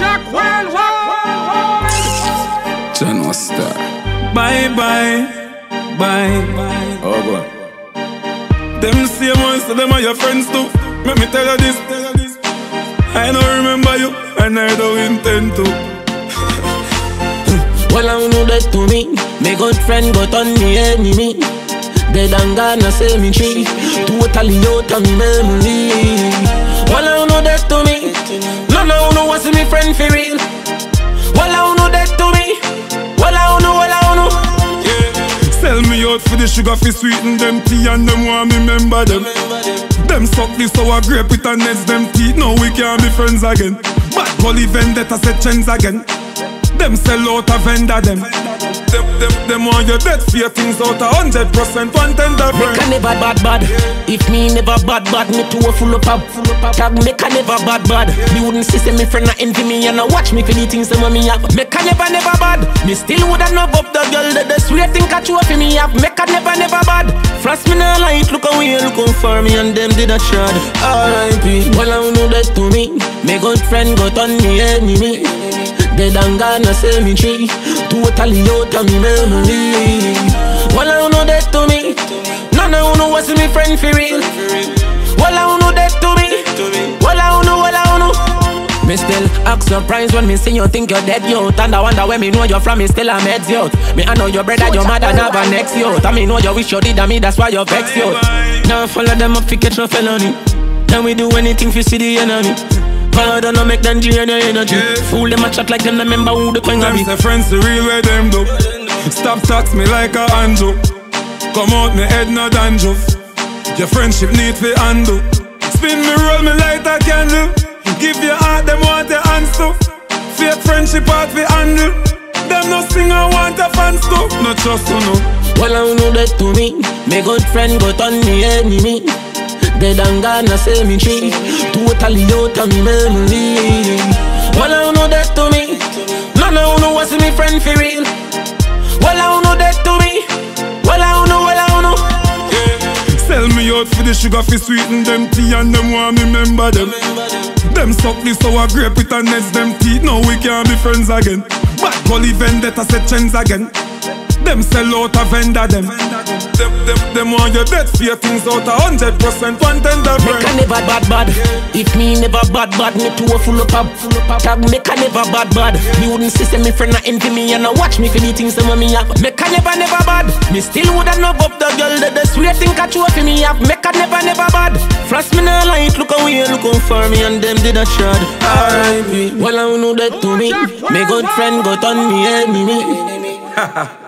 Zojak Worldwide. John was star. Bye bye, bye. Oh boy. Them same ones, so them are your friends too. Let me tell you this. I don't remember you, and I don't intend to. Well, I know that to me. My good friend got on me enemy. Dead and gone, I say me tree. Totally out of me memory. Well, I know that to me. No, no, me friend for real? Well, I know that to me. Well, I know, well, I know. Sell me out for the sugar fi sweeten them tea and them want me remember them. Them suck the sour grape with a nets them teeth. Now we can't be friends again. Bad gully vendetta set trends again. Them sell out a vendor them. Them, them, them want your dead fear things out a hundred percent one tender Make a never bad bad. If me never bad bad, me too full of pop. Tag make a never bad bad. Me wouldn't see say me friend a envy me and a watch me for the things them me have. Make a never never bad. Me still woulda love up the girl that the sweet thing catch you for me have. Make a never never bad. Frost me nah like look away look out for me and them did a shot. R.I.P. Well I know that to me. Me good friend got on me enemy. Dead and gone, me tree Totally out of me memory Well, I know that to me None of you know what's me friend for real. Well, I know that to me Well, I know, well, I know me still act surprised when me see you think you're dead youth. And I wonder where me know you're from, me still a meds youth. Me I know your brother, your mother never next youth. And me know you wish you did and me, that's why you vex youth. Now follow them up, fi catch no felony. Now we do anything fi see the enemy Father, don't make them drain your energy Fool them a chat like them, remember who the queen Them be say friends the real way them do. Stop tax me like a handle. Come out me head no dandruff. Your friendship need fi undo. Spin me roll me light a candle. Give your heart them want your hands too. Fake friendship out fi handle. Them no sing I want a fans too. No trust you no. Well, I know that to me My good friend got on me enemy Dead and gone, I say me tree Totally out of me memory Well, I don't know that to me None of you know what's me friend for real Well, I don't know that to me Well, I don't know, well, I don't know Sell me out for the sugar fi sweeten them tea and them want me remember them. Them suck the sour grape with a nets them teeth. Now we can't be friends again. Bad gully vendetta set trends again. Them sell out a vendor them. Them, them, them want your dead fear things out a hundred percent one tender Make a never bad bad. If me never bad bad. Me too full of pop Tag make a never bad bad. Me wouldn't see me friend a envy me. And a watch me for the things them when me have. Make a never never bad. Me still woulda love up the girl That the sweet thing catch you for me have. Make a never never bad. Frost me nah like Look away look out for me And them did a shot. R.I.P. Well I know that to me. Oh, me good friend got on me enemy